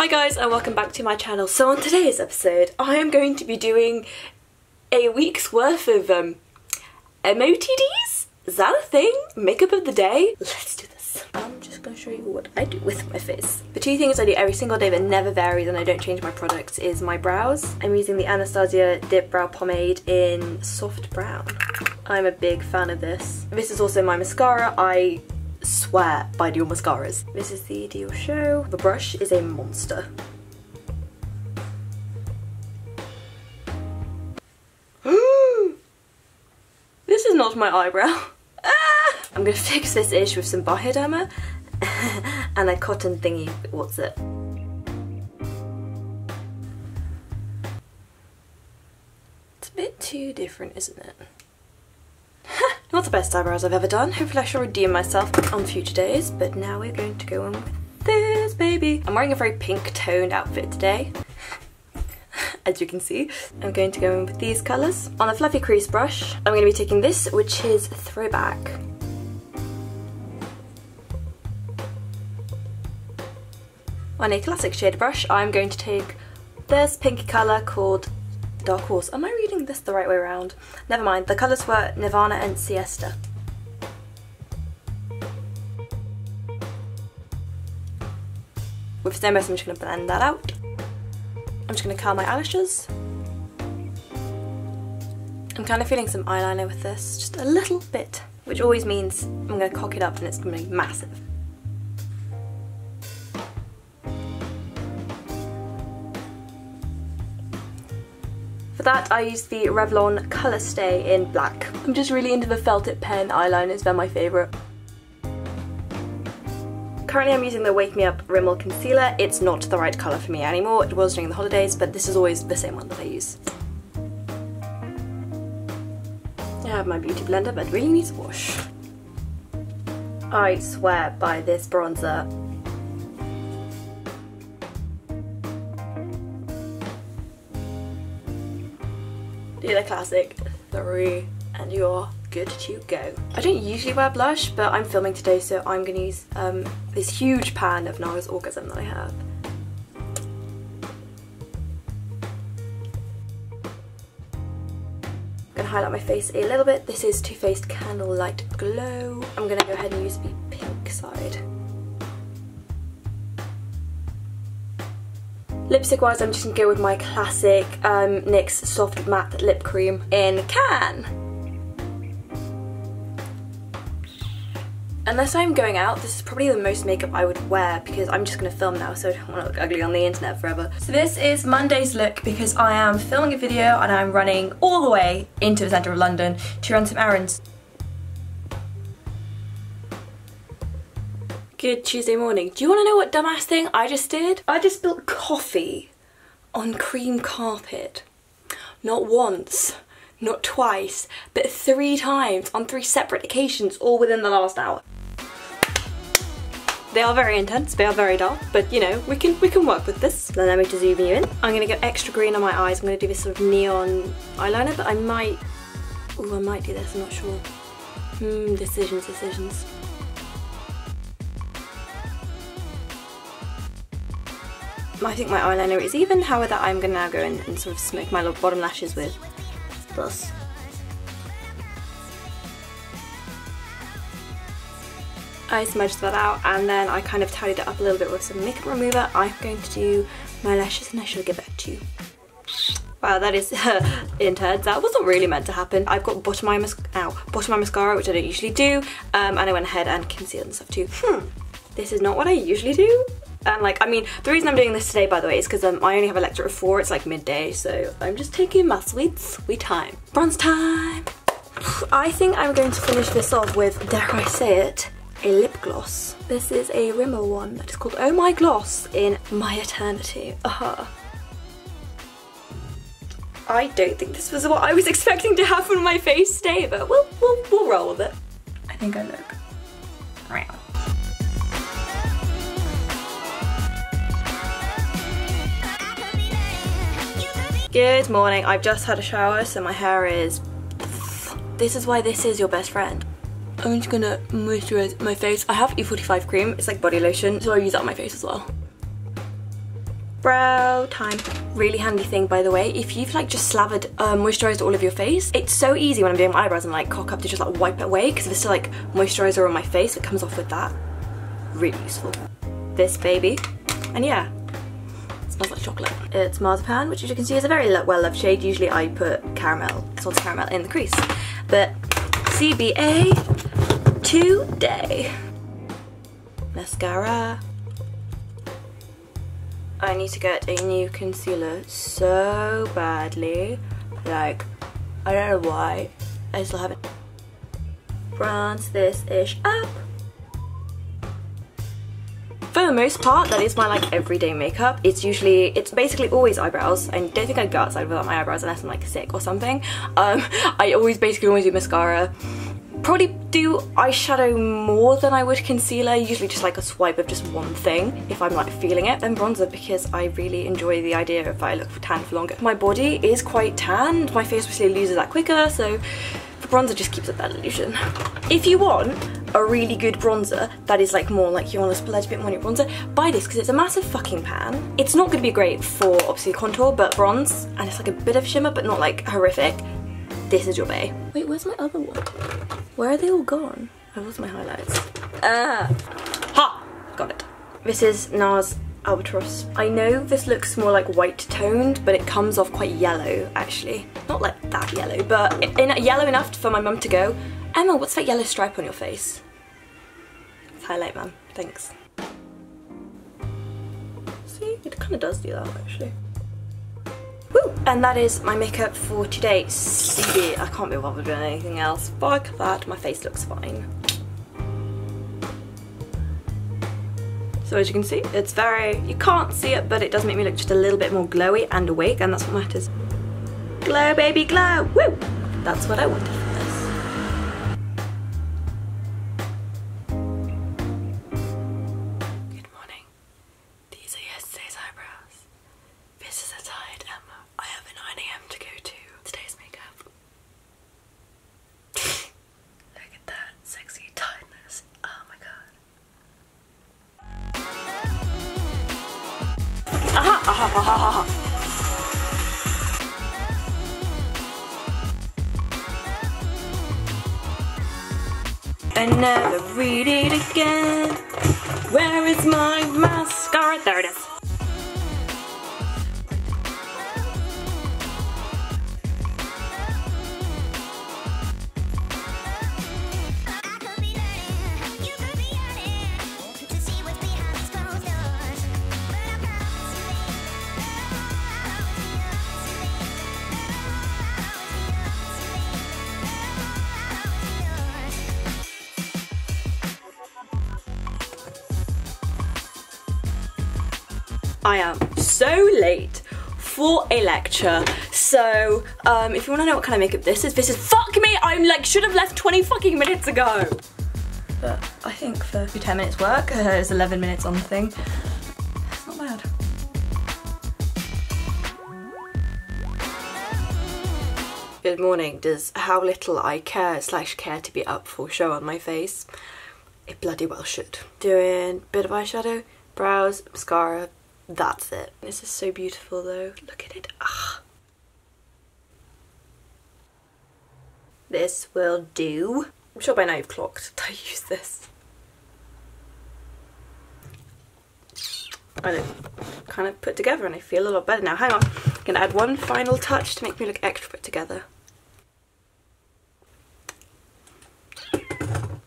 Hi guys and welcome back to my channel. So on today's episode I am going to be doing a week's worth of um, MOTDs? Is that a thing? Makeup of the day? Let's do this. I'm just going to show you what I do with my face. The two things I do every single day that never varies and I don't change my products is my brows. I'm using the Anastasia Dip Brow Pomade in Soft Brown. I'm a big fan of this. This is also my mascara. I swear by Dior mascaras. This is the Dior Show. The brush is a monster. this is not my eyebrow. Ah! I'm gonna fix this ish with some Bioderma and a cotton thingy, what's it? It's a bit too different, isn't it? Not the best eyebrows I've ever done. Hopefully I shall redeem myself on future days, but now we're going to go in with this baby. I'm wearing a very pink toned outfit today. As you can see, I'm going to go in with these colours. On a fluffy crease brush, I'm going to be taking this, which is Throwback. On a classic shade brush, I'm going to take this pinky colour called Dark Horse. Am I reading this the right way around? Never mind, the colours were Nirvana and Siesta. With Stamos, I'm just going to blend that out. I'm just going to curl my eyelashes. I'm kind of feeling some eyeliner with this, just a little bit, which always means I'm going to cock it up and it's going to be massive. For that I used the Revlon Colour Stay in black. I'm just really into the felt tip pen eyeliners, they're my favourite. Currently I'm using the Wake Me Up Rimmel Concealer. It's not the right colour for me anymore. It was during the holidays, but this is always the same one that I use. I have my beauty blender, but really needs a wash. I swear by this bronzer. The classic three and you're good to go. I don't usually wear blush but I'm filming today so I'm going to use um, this huge pan of NARS Orgasm that I have. Going to highlight my face a little bit. This is Too Faced Candlelight Glow. I'm going to go ahead and use the pink side. Lipstick wise, I'm just gonna go with my classic um, NYX Soft Matte Lip Cream in Cannes. Unless I'm going out, this is probably the most makeup I would wear because I'm just gonna film now so I don't wanna look ugly on the internet forever. So this is Monday's look because I am filming a video and I'm running all the way into the centre of London to run some errands. Good Tuesday morning. Do you want to know what dumbass thing I just did? I just spilled coffee on cream carpet. Not once, not twice, but three times on three separate occasions all within the last hour. They are very intense, they are very dark, but you know, we can we can work with this. Then I'm going zoom you in. I'm going to go extra green on my eyes. I'm going to do this sort of neon eyeliner, but I might... Oh, I might do this, I'm not sure. Hmm, decisions, decisions. I think my eyeliner is even, however I'm going to now go in and sort of smoke my bottom lashes with this. I smudged that out and then I kind of tidied it up a little bit with some makeup remover. I'm going to do my lashes and I shall give it to you. Wow, that is intense. That wasn't really meant to happen. I've got bottom eye, mas ow, bottom eye mascara, which I don't usually do, um, and I went ahead and concealed and stuff too. Hmm, this is not what I usually do. And like, I mean, the reason I'm doing this today, by the way, is because um, I only have a lecture at 4, it's like midday, so I'm just taking my sweet, sweet time. Bronze time! I think I'm going to finish this off with, dare I say it, a lip gloss. This is a Rimmel one that is called Oh My Gloss in My Eternity. Uh -huh. I don't think this was what I was expecting to happen on my face today, but we'll, we'll, we'll roll with it. I think I look Good morning, I've just had a shower so my hair is... This is why this is your best friend. I'm just gonna moisturize my face. I have E45 cream, it's like body lotion, so I use that on my face as well. brow time. Really handy thing by the way, if you've like just slathered uh, moisturizer all of your face, it's so easy when I'm doing my eyebrows and like cock up to just like wipe it away because if there's still like moisturizer on my face, it comes off with that. Really useful. This baby, and yeah, smells like chocolate. It's marzipan, which as you can see is a very well loved shade. Usually I put caramel, salted caramel in the crease, but CBA today. Mascara, I need to get a new concealer so badly. Like, I don't know why. I still haven't. Bronze this ish up. For the most part, that is my like everyday makeup. It's usually, it's basically always eyebrows. I don't think I'd go outside without my eyebrows unless I'm like sick or something. Um, I always basically always do mascara probably do eyeshadow more than I would concealer, usually just like a swipe of just one thing if I'm like feeling it. Then bronzer because I really enjoy the idea of I look tan for longer. My body is quite tanned, my face obviously loses that quicker, so bronzer just keeps up that illusion. If you want a really good bronzer that is like more like you want to splurge a bit more on your bronzer, buy this because it's a massive fucking pan. It's not going to be great for obviously contour but bronze and it's like a bit of shimmer but not like horrific this is your bay. Wait, where's my other one? Where are they all gone? I lost my highlights. Ah! Ha! Got it. This is NARS Albatross. I know this looks more like white toned, but it comes off quite yellow, actually. Not like that yellow, but in yellow enough for my mum to go, Emma, what's that yellow stripe on your face? It's highlight, man. Thanks. See, it kind of does do that, actually. Woo! And that is my makeup for today. See I can't be bothered doing anything else. Fuck that, my face looks fine. So as you can see, it's very, you can't see it, but it does make me look just a little bit more glowy and awake, and that's what matters. Glow, baby, glow! Woo! That's what I wanted. I never read it again. Where is my mascara? There it is. I am so late for a lecture. So, um, if you wanna know what kind of makeup this is, this is, fuck me, I'm like, should have left 20 fucking minutes ago. But I think for 10 minutes work, uh, it's 11 minutes on the thing. Not bad. Good morning. Does how little I care slash care to be up for show on my face? It bloody well should. Doing bit of eyeshadow, brows, mascara, that's it. This is so beautiful though. Look at it. Ah. This will do. I'm sure by now you've clocked that I use this. I look kind of put together and I feel a lot better now. Hang on, I'm gonna add one final touch to make me look extra put together.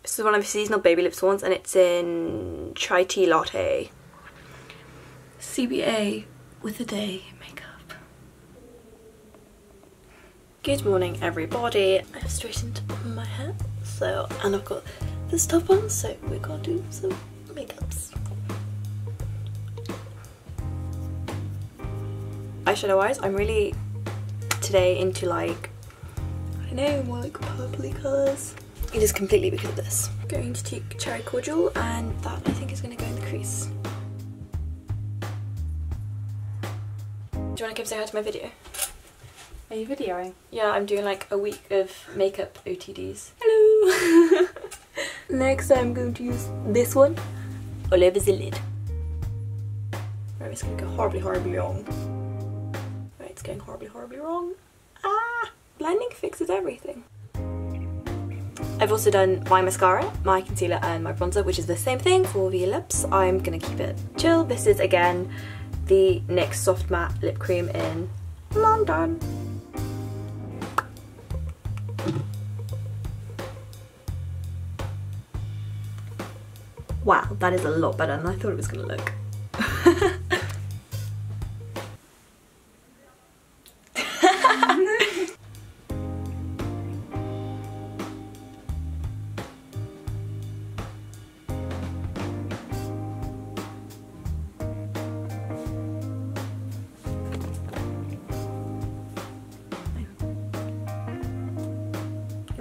This is one of the seasonal baby lips ones and it's in chai tea latte. CBA with a day makeup. Good morning everybody. I've straightened my hair so and I've got this top on so we gotta do some makeups. Eyeshadow wise I'm really today into like I know more like purpley colours. It is completely because of this. I'm going to take Cherry Cordial and that I think is going to go in the crease. You want to come say hi to my video? Are you videoing? Yeah, I'm doing like a week of makeup OTDs. Hello! Next I'm going to use this one all over the lid. it's gonna go horribly, horribly wrong. Right, it's going horribly, horribly wrong. Ah! Blending fixes everything. I've also done my mascara, my concealer and my bronzer, which is the same thing for the lips. I'm gonna keep it chill. This is again the NYX Soft Matte Lip Cream in London. Wow, that is a lot better than I thought it was gonna look.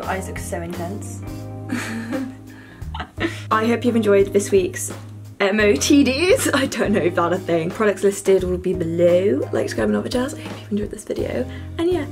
Your eyes look so intense. I hope you've enjoyed this week's MOTDs. I don't know if that's a thing. Products listed will be below. Like, subscribe, and other jazz. I hope you've enjoyed this video. And yeah,